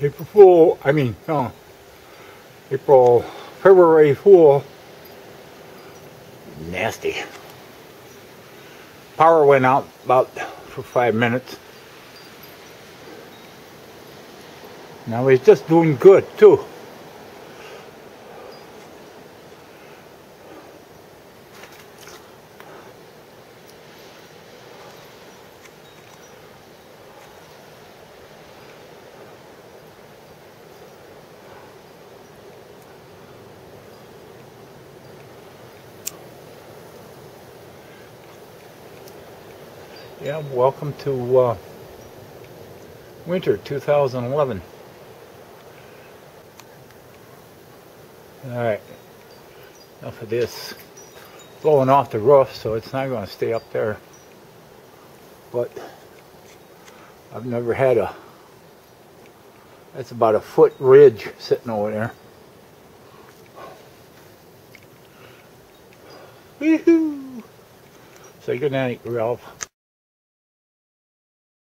April Fool, I mean, no, April, February Fool. Nasty. Power went out about for five minutes. Now he's just doing good too. Yeah, welcome to uh, winter 2011. Alright, enough of this. Blowing off the roof, so it's not going to stay up there. But I've never had a, that's about a foot ridge sitting over there. Woohoo! Say goodnight, Ralph.